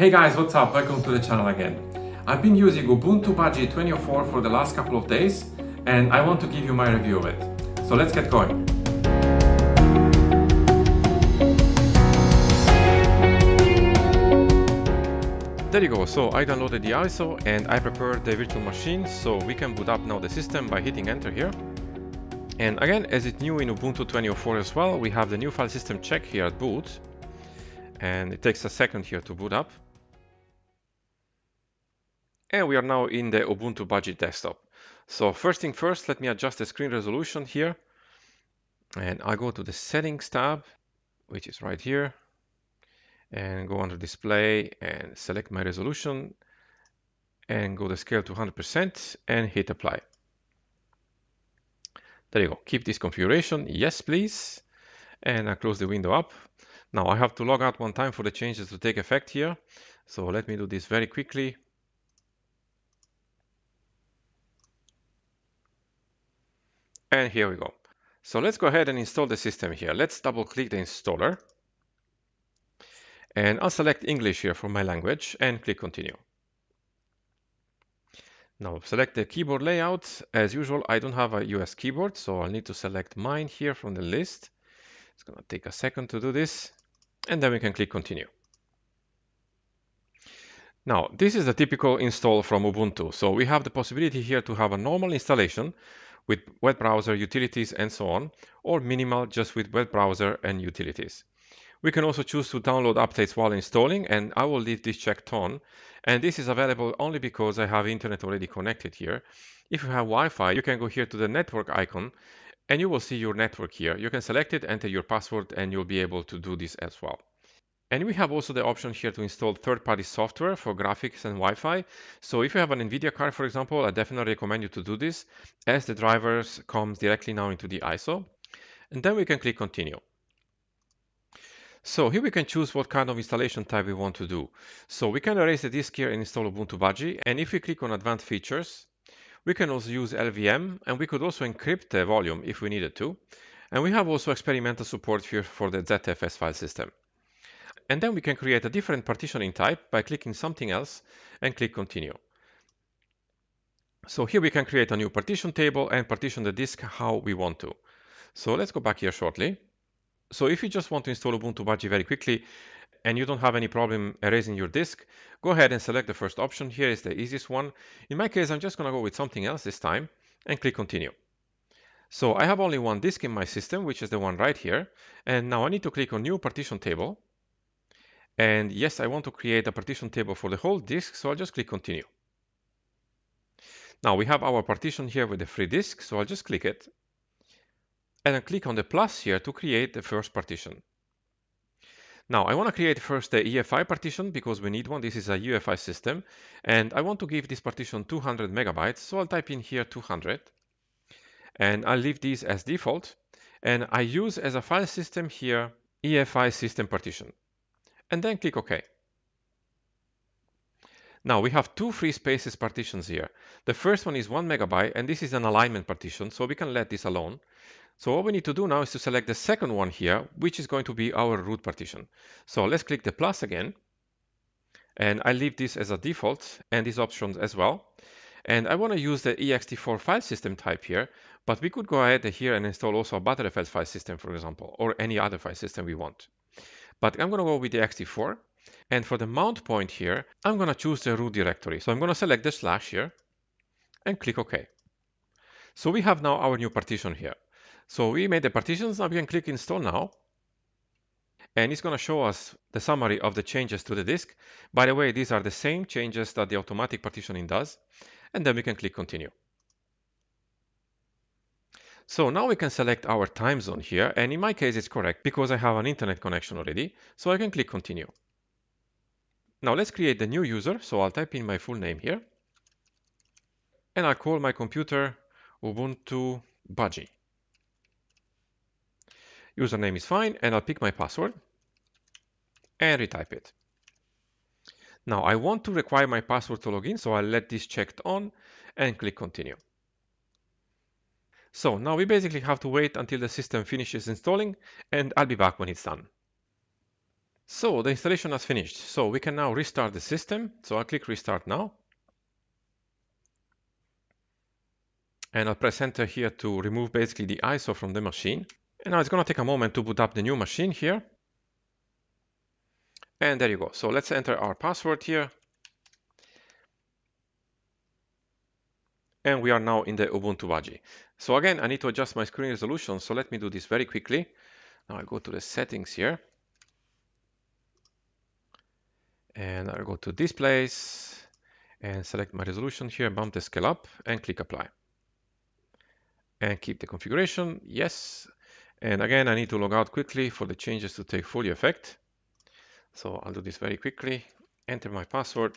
Hey guys, what's up? Welcome to the channel again. I've been using Ubuntu Budgie 2004 for the last couple of days and I want to give you my review of it. So let's get going. There you go, so I downloaded the ISO and I prepared the virtual machine so we can boot up now the system by hitting enter here. And again, as it's new in Ubuntu 2004 as well, we have the new file system check here at boot. And it takes a second here to boot up. And we are now in the Ubuntu Budgie desktop. So first thing first, let me adjust the screen resolution here. And I go to the settings tab, which is right here and go under display and select my resolution and go to scale to 100% and hit apply. There you go. Keep this configuration. Yes, please. And I close the window up. Now I have to log out one time for the changes to take effect here. So let me do this very quickly. And here we go. So let's go ahead and install the system here. Let's double click the installer. And I'll select English here for my language and click continue. Now select the keyboard layout. As usual, I don't have a US keyboard, so I'll need to select mine here from the list. It's gonna take a second to do this. And then we can click continue. Now, this is a typical install from Ubuntu. So we have the possibility here to have a normal installation with web browser, utilities, and so on, or minimal just with web browser and utilities. We can also choose to download updates while installing and I will leave this checked on. And this is available only because I have internet already connected here. If you have Wi-Fi, you can go here to the network icon and you will see your network here. You can select it, enter your password and you'll be able to do this as well. And we have also the option here to install third-party software for graphics and Wi-Fi. So if you have an NVIDIA card, for example, I definitely recommend you to do this as the drivers comes directly now into the ISO. And then we can click continue. So here we can choose what kind of installation type we want to do. So we can erase the disk here and install Ubuntu Budgie. And if we click on advanced features, we can also use LVM and we could also encrypt the volume if we needed to. And we have also experimental support here for the ZFS file system. And then we can create a different partitioning type by clicking something else and click continue. So here we can create a new partition table and partition the disk how we want to. So let's go back here shortly. So if you just want to install Ubuntu Budgie very quickly and you don't have any problem erasing your disk, go ahead and select the first option. Here is the easiest one. In my case, I'm just going to go with something else this time and click continue. So I have only one disk in my system, which is the one right here. And now I need to click on new partition table. And yes, I want to create a partition table for the whole disk, so I'll just click continue. Now we have our partition here with the free disk, so I'll just click it and then click on the plus here to create the first partition. Now I want to create first the EFI partition because we need one. This is a UEFI system and I want to give this partition 200 megabytes. So I'll type in here 200 and I'll leave this as default and I use as a file system here EFI system partition and then click OK. Now we have two free spaces partitions here. The first one is one megabyte and this is an alignment partition so we can let this alone. So what we need to do now is to select the second one here, which is going to be our root partition. So let's click the plus again. And I leave this as a default and these options as well. And I want to use the ext4 file system type here, but we could go ahead here and install also a Btrfs file system, for example, or any other file system we want. But I'm going to go with the ext4. And for the mount point here, I'm going to choose the root directory. So I'm going to select the slash here and click OK. So we have now our new partition here. So we made the partitions. Now we can click install now. And it's going to show us the summary of the changes to the disk. By the way, these are the same changes that the automatic partitioning does. And then we can click continue. So now we can select our time zone here. And in my case, it's correct because I have an internet connection already. So I can click continue. Now let's create the new user. So I'll type in my full name here. And I'll call my computer Ubuntu Budgie. Username is fine, and I'll pick my password and retype it. Now I want to require my password to log in, so I'll let this checked on and click continue. So now we basically have to wait until the system finishes installing and I'll be back when it's done. So the installation has finished. So we can now restart the system. So I'll click restart now. And I'll press enter here to remove basically the ISO from the machine. And now it's going to take a moment to boot up the new machine here. And there you go. So let's enter our password here. And we are now in the Ubuntu Budgie. So again, I need to adjust my screen resolution. So let me do this very quickly. Now I go to the settings here. And I'll go to displays and select my resolution here, bump the scale up and click apply. And keep the configuration, yes. And again, I need to log out quickly for the changes to take fully effect. So I'll do this very quickly, enter my password.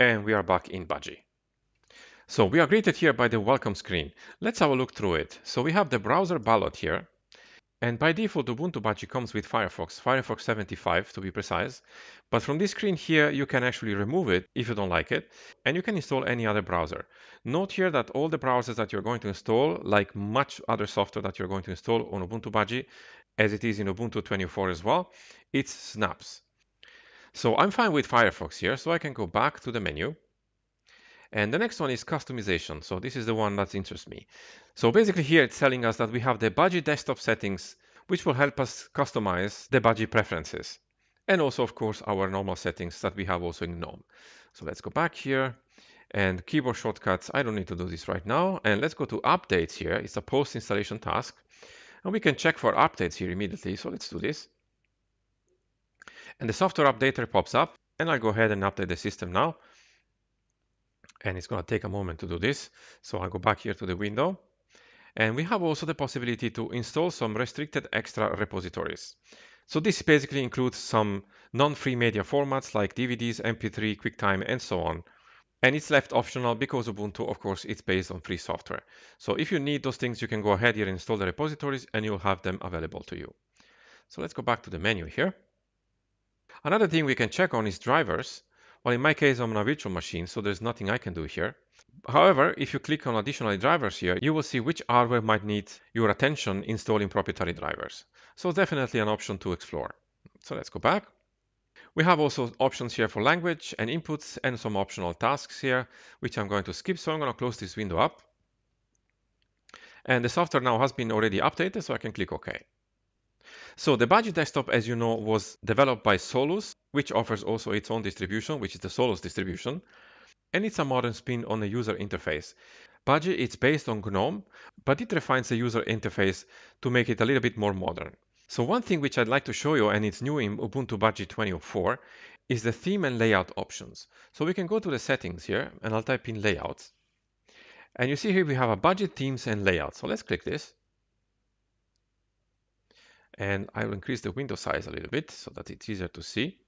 And we are back in Budgie. So we are greeted here by the welcome screen. Let's have a look through it. So we have the browser ballot here. And by default, Ubuntu Budgie comes with Firefox, Firefox 75 to be precise. But from this screen here, you can actually remove it if you don't like it, and you can install any other browser. Note here that all the browsers that you're going to install, like much other software that you're going to install on Ubuntu Budgie, as it is in Ubuntu 24 as well, it's snaps. So I'm fine with Firefox here, so I can go back to the menu and the next one is customization. So this is the one that interests me. So basically here it's telling us that we have the Budgie desktop settings, which will help us customize the Budgie preferences. And also, of course, our normal settings that we have also in GNOME. So let's go back here and keyboard shortcuts. I don't need to do this right now. And let's go to updates here. It's a post installation task. And we can check for updates here immediately. So let's do this. And the software updater pops up. And I'll go ahead and update the system now and it's going to take a moment to do this. So I'll go back here to the window. And we have also the possibility to install some restricted extra repositories. So this basically includes some non-free media formats like DVDs, MP3, QuickTime, and so on. And it's left optional because Ubuntu, of course, it's based on free software. So if you need those things, you can go ahead here and install the repositories and you'll have them available to you. So let's go back to the menu here. Another thing we can check on is drivers. Well, in my case, I'm on a virtual machine, so there's nothing I can do here. However, if you click on additional drivers here, you will see which hardware might need your attention installing proprietary drivers. So definitely an option to explore. So let's go back. We have also options here for language and inputs and some optional tasks here, which I'm going to skip. So I'm going to close this window up. And the software now has been already updated, so I can click OK. So the Budgie desktop, as you know, was developed by Solus, which offers also its own distribution, which is the Solus distribution. And it's a modern spin on the user interface. Budgie is based on GNOME, but it refines the user interface to make it a little bit more modern. So one thing which I'd like to show you, and it's new in Ubuntu Budgie 20.04, is the theme and layout options. So we can go to the settings here, and I'll type in layouts. And you see here we have a Budgie themes and layouts. So let's click this and I will increase the window size a little bit so that it's easier to see.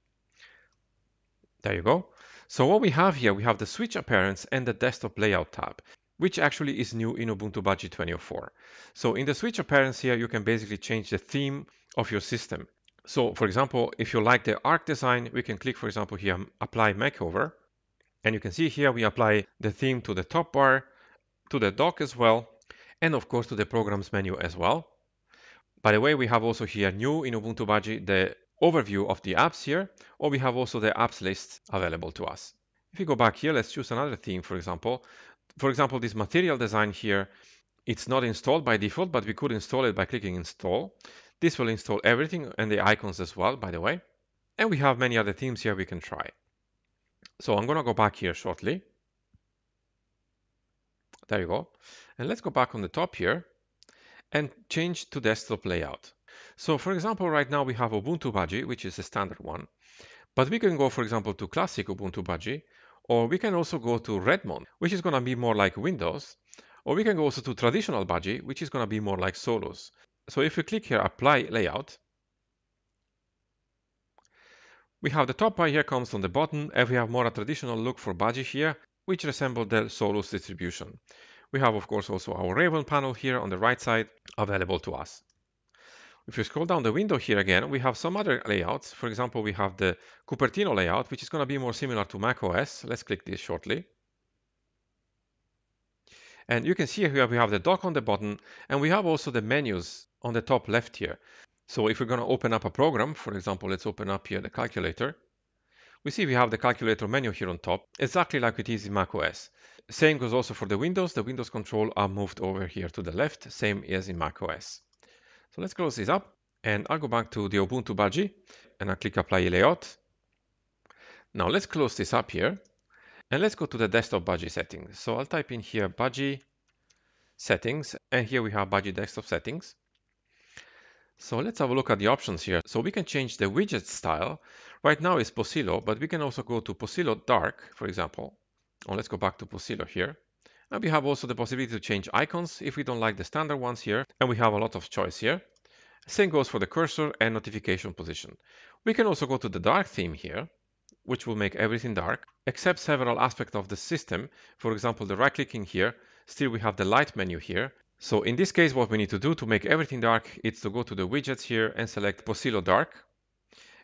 There you go. So what we have here, we have the switch appearance and the desktop layout tab, which actually is new in Ubuntu Budgie 2004. So in the switch appearance here, you can basically change the theme of your system. So for example, if you like the arc design, we can click, for example, here, apply makeover. And you can see here, we apply the theme to the top bar, to the dock as well, and of course to the programs menu as well. By the way, we have also here new in Ubuntu Budgie the overview of the apps here, or we have also the apps list available to us. If we go back here, let's choose another theme, for example. For example, this material design here, it's not installed by default, but we could install it by clicking install. This will install everything and the icons as well, by the way. And we have many other themes here we can try. So I'm going to go back here shortly. There you go. And let's go back on the top here and change to desktop layout. So for example, right now we have Ubuntu Budgie, which is the standard one, but we can go, for example, to classic Ubuntu Budgie, or we can also go to Redmond, which is going to be more like Windows, or we can go also to traditional Budgie, which is going to be more like Solus. So if we click here, apply layout, we have the top bar here comes on the bottom, and we have more a traditional look for Budgie here, which resemble the Solus distribution. We have, of course, also our Raven panel here on the right side available to us. If you scroll down the window here again, we have some other layouts. For example, we have the Cupertino layout, which is going to be more similar to macOS. Let's click this shortly. And you can see here we have the dock on the bottom, and we have also the menus on the top left here. So if we're going to open up a program, for example, let's open up here the calculator. We see we have the calculator menu here on top, exactly like it is in macOS. Same goes also for the windows. The Windows control are moved over here to the left, same as in macOS. So let's close this up and I'll go back to the Ubuntu Budgie and I'll click apply layout. Now let's close this up here and let's go to the desktop Budgie settings. So I'll type in here Budgie settings and here we have Budgie desktop settings. So let's have a look at the options here. So we can change the widget style. Right now it's Pocillo, but we can also go to Pocillo Dark, for example. Or let's go back to Pocillo here. And we have also the possibility to change icons if we don't like the standard ones here. And we have a lot of choice here. Same goes for the cursor and notification position. We can also go to the dark theme here, which will make everything dark, except several aspects of the system. For example, the right clicking here, still we have the light menu here. So in this case, what we need to do to make everything dark is to go to the widgets here and select Pocillo Dark.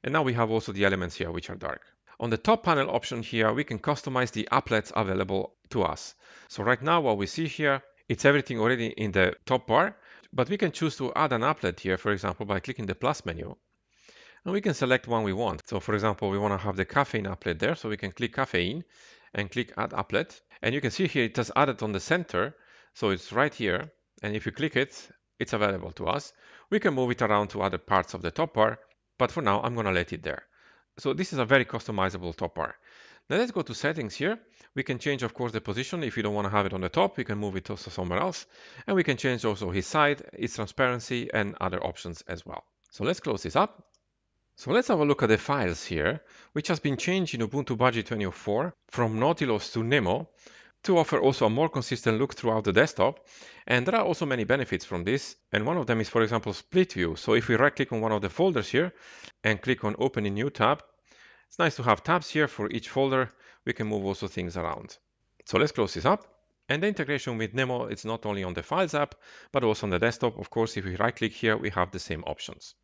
And now we have also the elements here, which are dark. On the top panel option here, we can customize the applets available to us. So right now what we see here, it's everything already in the top bar, but we can choose to add an applet here, for example, by clicking the plus menu. And we can select one we want. So for example, we want to have the caffeine applet there, so we can click caffeine and click add applet. And you can see here it has added on the center, so it's right here. And if you click it, it's available to us. We can move it around to other parts of the top bar, but for now, I'm going to let it there. So this is a very customizable top bar. Now let's go to settings here. We can change, of course, the position. If you don't want to have it on the top, you can move it also somewhere else. And we can change also his side, its transparency, and other options as well. So let's close this up. So let's have a look at the files here, which has been changed in Ubuntu Budgie 2004 from Nautilus to Nemo to offer also a more consistent look throughout the desktop. And there are also many benefits from this. And one of them is, for example, split view. So if we right click on one of the folders here and click on open a new tab, it's nice to have tabs here for each folder. We can move also things around. So let's close this up. And the integration with Nemo, it's not only on the Files app, but also on the desktop. Of course, if we right click here, we have the same options.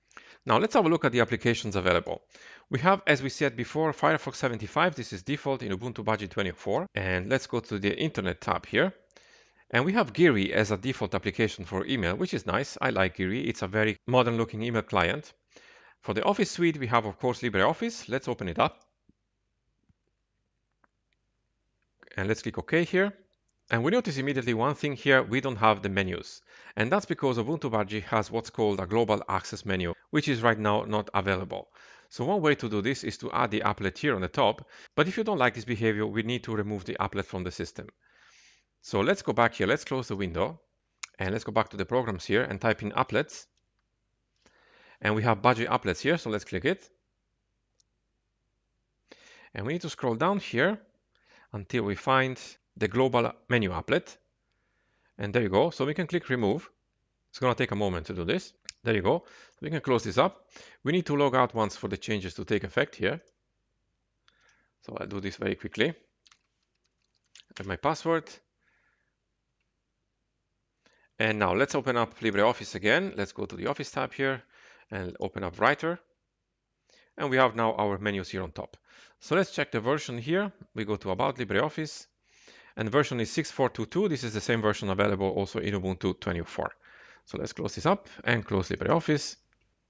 Now let's have a look at the applications available. We have, as we said before, Firefox 75. This is default in Ubuntu Budgie 24. And let's go to the Internet tab here. And we have Geary as a default application for email, which is nice. I like Geary. It's a very modern looking email client. For the Office suite, we have, of course, LibreOffice. Let's open it up. And let's click OK here. And we notice immediately one thing here, we don't have the menus. And that's because Ubuntu Budgie has what's called a global access menu, which is right now not available. So one way to do this is to add the applet here on the top. But if you don't like this behavior, we need to remove the applet from the system. So let's go back here. Let's close the window. And let's go back to the programs here and type in applets. And we have Budgie applets here, so let's click it. And we need to scroll down here until we find the global menu applet. And there you go. So we can click remove. It's going to take a moment to do this. There you go. We can close this up. We need to log out once for the changes to take effect here. So I'll do this very quickly. Add my password. And now let's open up LibreOffice again. Let's go to the Office tab here and open up Writer. And we have now our menus here on top. So let's check the version here. We go to About LibreOffice and version is 6422. This is the same version available also in Ubuntu 24. So let's close this up and close LibreOffice.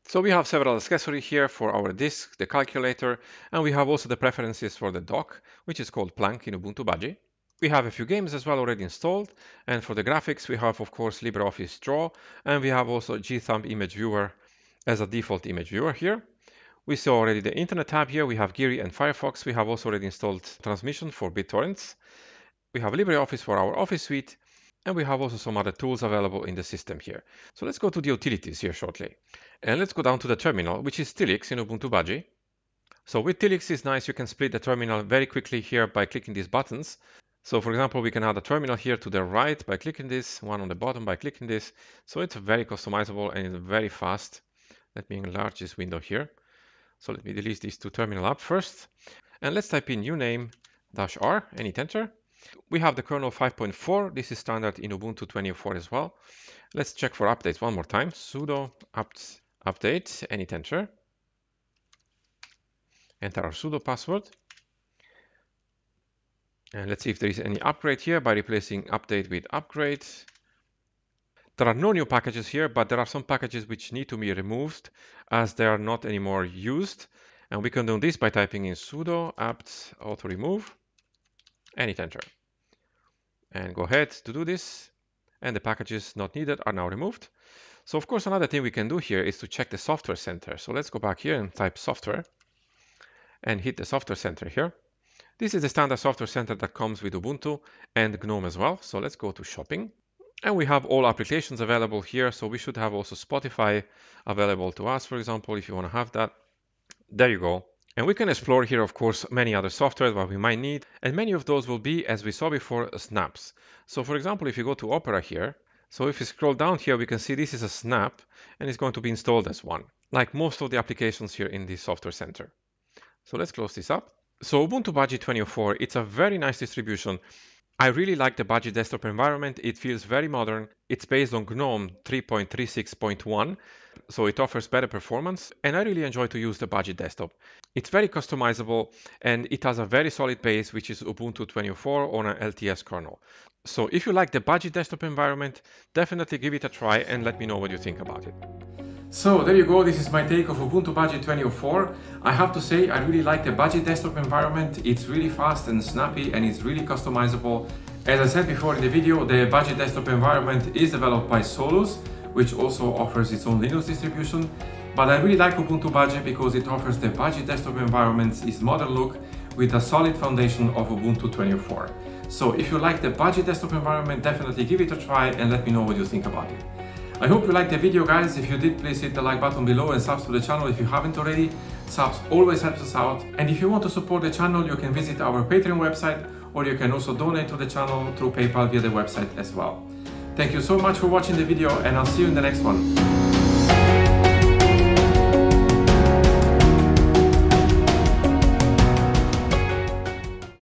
So we have several accessories here for our disk, the calculator, and we have also the preferences for the dock, which is called Plank in Ubuntu Budgie. We have a few games as well already installed, and for the graphics we have of course LibreOffice Draw, and we have also GThumb Image Viewer as a default image viewer here. We saw already the Internet tab here, we have Geary and Firefox, we have also already installed Transmission for BitTorrents, we have LibreOffice for our Office suite, and we have also some other tools available in the system here. So let's go to the utilities here shortly. And let's go down to the terminal, which is Tilix in Ubuntu Budgie. So with Tilix is nice, you can split the terminal very quickly here by clicking these buttons. So for example, we can add a terminal here to the right by clicking this, one on the bottom by clicking this. So it's very customizable and very fast. Let me enlarge this window here. So let me delete these two terminal up first. And let's type in uname dash R and hit enter. We have the kernel 5.4. This is standard in Ubuntu 24 as well. Let's check for updates one more time. sudo apt update hit enter. Enter our sudo password. And let's see if there is any upgrade here by replacing update with upgrade. There are no new packages here, but there are some packages which need to be removed as they are not anymore used. And we can do this by typing in sudo apt auto remove hit enter. And go ahead to do this. And the packages not needed are now removed. So of course, another thing we can do here is to check the software center. So let's go back here and type software and hit the software center here. This is the standard software center that comes with Ubuntu and GNOME as well. So let's go to shopping and we have all applications available here. So we should have also Spotify available to us, for example, if you want to have that. There you go. And we can explore here, of course, many other software that we might need. And many of those will be, as we saw before, snaps. So for example, if you go to Opera here, so if you scroll down here, we can see this is a snap and it's going to be installed as one, like most of the applications here in the software center. So let's close this up. So Ubuntu Budgie 2004, it's a very nice distribution. I really like the Budgie desktop environment. It feels very modern. It's based on GNOME 3.36.1, so it offers better performance. And I really enjoy to use the Budgie desktop. It's very customizable and it has a very solid base, which is Ubuntu 24 on an LTS kernel. So if you like the Budgie desktop environment, definitely give it a try and let me know what you think about it. So there you go, this is my take of Ubuntu Budgie 2004. I have to say I really like the Budgie desktop environment. It's really fast and snappy and it's really customizable. As I said before in the video, the Budgie desktop environment is developed by Solus, which also offers its own Linux distribution. But I really like Ubuntu Budgie because it offers the Budgie desktop environment's its modern look with a solid foundation of Ubuntu 24. So if you like the Budgie desktop environment, definitely give it a try and let me know what you think about it. I hope you liked the video guys. If you did, please hit the like button below and subscribe to the channel if you haven't already. Subs always helps us out. And if you want to support the channel, you can visit our Patreon website or you can also donate to the channel through PayPal via the website as well. Thank you so much for watching the video and I'll see you in the next one.